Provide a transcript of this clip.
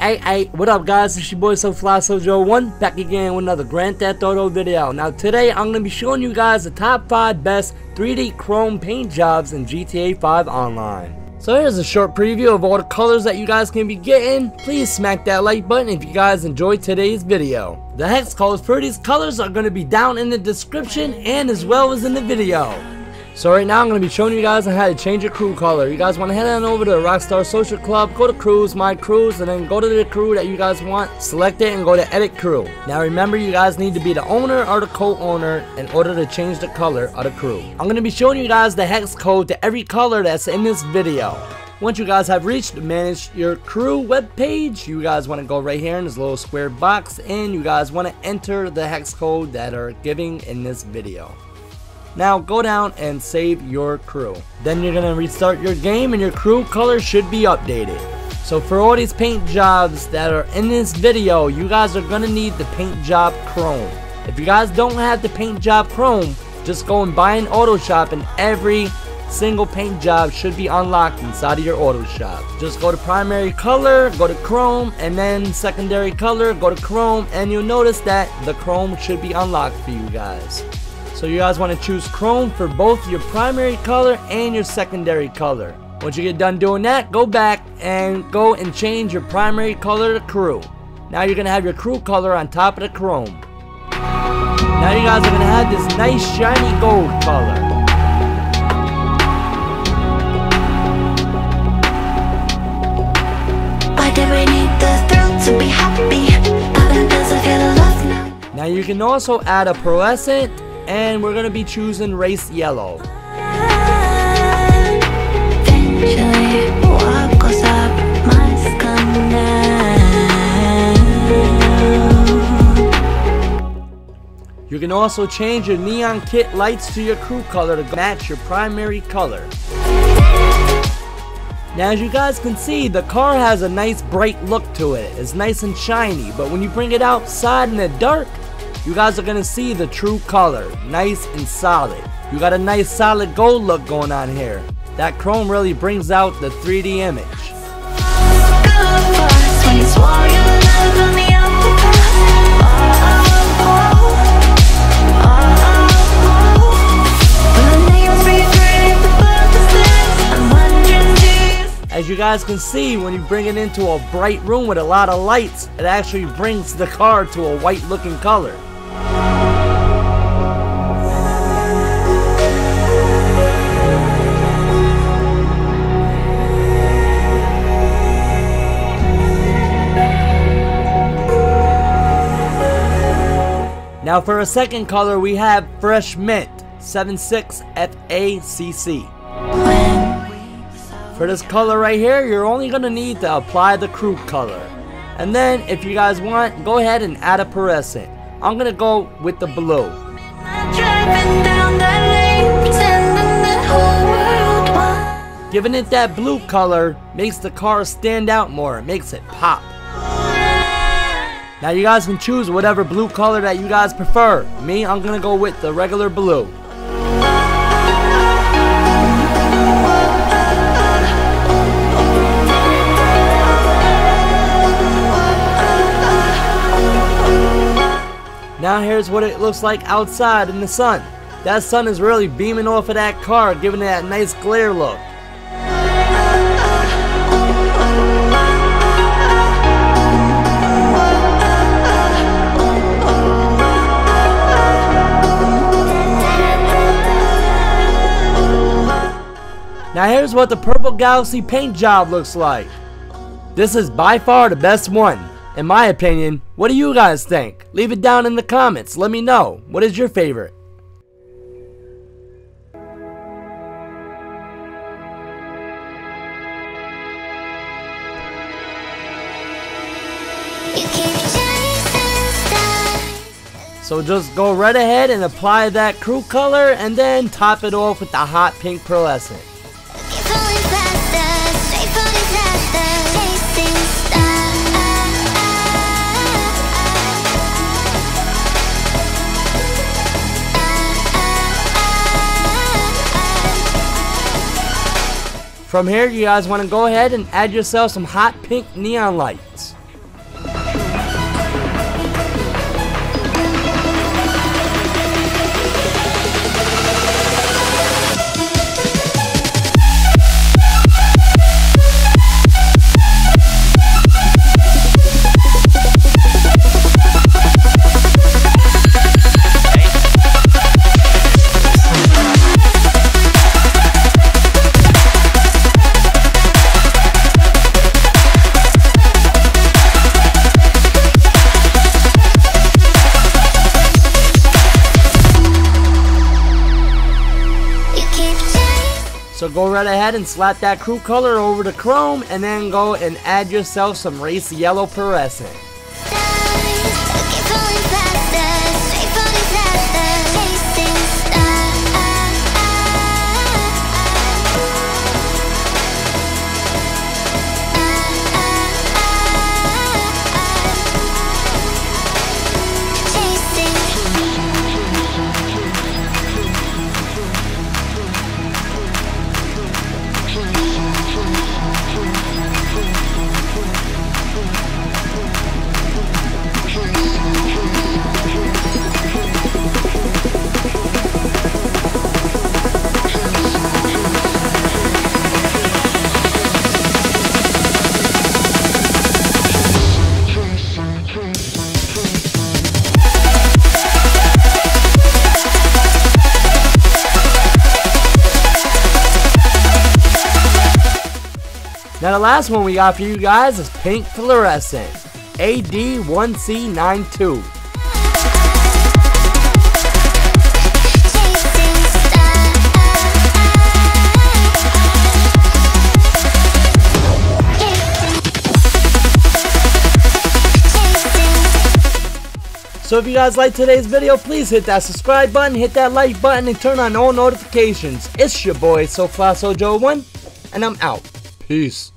hey, hey, what up guys, it's your boy So Fly SoJoe 1 back again with another Grand Theft Auto video. Now today I'm going to be showing you guys the top 5 best 3D chrome paint jobs in GTA 5 Online. So here's a short preview of all the colors that you guys can be getting. Please smack that like button if you guys enjoyed today's video. The hex codes for these colors are going to be down in the description and as well as in the video. So right now I'm going to be showing you guys on how to change your crew color. You guys want to head on over to Rockstar Social Club, go to crews, my crews, and then go to the crew that you guys want, select it and go to edit crew. Now remember you guys need to be the owner or the co-owner in order to change the color of the crew. I'm going to be showing you guys the hex code to every color that's in this video. Once you guys have reached manage your crew webpage, you guys want to go right here in this little square box and you guys want to enter the hex code that are giving in this video. Now go down and save your crew. Then you're gonna restart your game and your crew color should be updated. So for all these paint jobs that are in this video, you guys are gonna need the paint job chrome. If you guys don't have the paint job chrome, just go and buy an auto shop and every single paint job should be unlocked inside of your auto shop. Just go to primary color, go to chrome, and then secondary color, go to chrome, and you'll notice that the chrome should be unlocked for you guys. So you guys want to choose chrome for both your primary color and your secondary color. Once you get done doing that, go back and go and change your primary color to crew. Now you're going to have your crew color on top of the chrome. Now you guys are going to have this nice shiny gold color. Now you can also add a pearlescent and we're gonna be choosing race yellow. You can also change your neon kit lights to your crew color to match your primary color. Now as you guys can see, the car has a nice bright look to it. It's nice and shiny, but when you bring it outside in the dark, you guys are gonna see the true color, nice and solid. You got a nice solid gold look going on here. That chrome really brings out the 3D image. As you guys can see, when you bring it into a bright room with a lot of lights, it actually brings the car to a white looking color. Now for a second color we have Fresh Mint 76FACC. For this color right here, you're only going to need to apply the crew color. And then if you guys want, go ahead and add a pearlescent. I'm going to go with the blue. Giving it that blue color makes the car stand out more. It makes it pop. Now you guys can choose whatever blue color that you guys prefer. Me, I'm gonna go with the regular blue. Now here's what it looks like outside in the sun. That sun is really beaming off of that car, giving it that nice glare look. Here's what the Purple Galaxy paint job looks like. This is by far the best one. In my opinion, what do you guys think? Leave it down in the comments. Let me know. What is your favorite? So just go right ahead and apply that crew color and then top it off with the hot pink pearlescent. From here, you guys want to go ahead and add yourself some hot pink neon lights. Go right ahead and slap that crew color over the chrome and then go and add yourself some race yellow pearlescent. Now the last one we got for you guys is Pink Fluorescent, AD1C92. So if you guys like today's video, please hit that subscribe button, hit that like button, and turn on all notifications. It's your boy, SoFlySoJoe1, and I'm out. Peace.